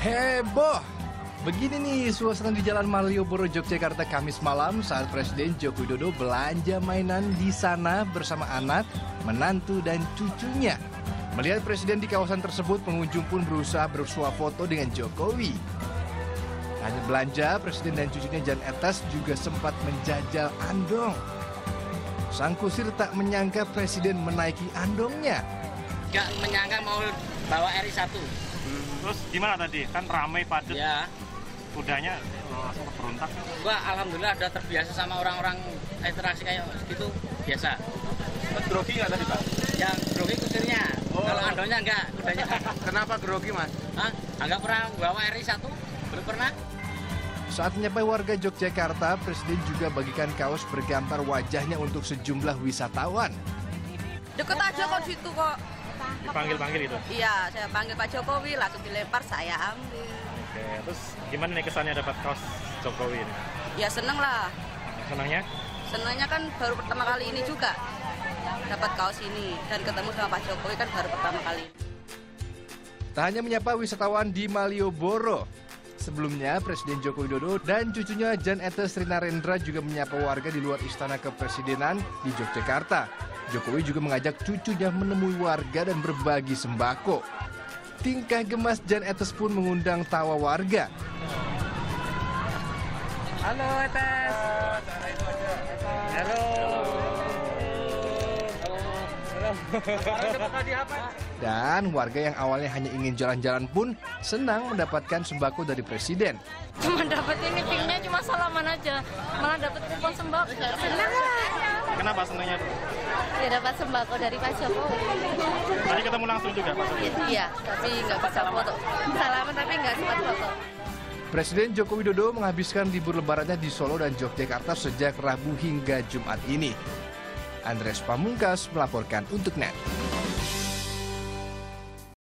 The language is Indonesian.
Heboh! Begini nih suasana di Jalan Malioboro, Yogyakarta Kamis malam saat Presiden Joko Widodo belanja mainan di sana bersama anak, menantu, dan cucunya. Melihat Presiden di kawasan tersebut, pengunjung pun berusaha bersuah foto dengan Jokowi. Hanya belanja, Presiden dan cucunya Jan Etes juga sempat menjajal andong. Sang kusir tak menyangka Presiden menaiki andongnya. Gak menyangka mau bawa RI1. Terus gimana tadi? Kan ramai padat. Ya, Kudanya langsung berontak. gua alhamdulillah udah terbiasa sama orang-orang interaksi kayak gitu biasa. Grogi nggak tadi Pak? Yang grogi kusirnya, Oh. kalau andongnya enggak, kudanya Kenapa grogi Mas? Hah? Enggak pernah bawa RI1? Belum pernah? Saat menyapa warga Yogyakarta, Presiden juga bagikan kaos bergambar wajahnya untuk sejumlah wisatawan. Deket aja kok situ kok. Dipanggil-panggil itu. Iya, saya panggil Pak Jokowi, langsung dilempar, saya ambil. Oke, terus gimana nih kesannya dapat kaos Jokowi ini? Ya seneng lah. Senangnya? Senangnya kan baru pertama kali ini juga dapat kaos ini dan ketemu sama Pak Jokowi kan baru pertama kali. Tak hanya menyapa wisatawan di Malioboro, sebelumnya Presiden Joko Widodo dan cucunya Jan Etes Rinarendra juga menyapa warga di luar Istana Kepresidenan di Yogyakarta. Jokowi juga mengajak cucunya menemui warga dan berbagi sembako. Tingkah gemas Jan Etes pun mengundang tawa warga. Halo, Etes. Halo. Dan warga yang awalnya hanya ingin jalan-jalan pun senang mendapatkan sembako dari Presiden. cuma dapat ini pinknya cuma salaman aja malah dapat kupon sembako senang lah Kenapa senangnya? ya dapat sembako dari Pak Jokowi Tadi ketemu langsung juga Pak Jokowi. iya tapi nggak bisa foto salaman tapi nggak sempat foto Presiden Joko Widodo menghabiskan libur lebarannya di Solo dan Yogyakarta sejak Rabu hingga Jumat ini. Andres Pamungkas melaporkan untuk NET.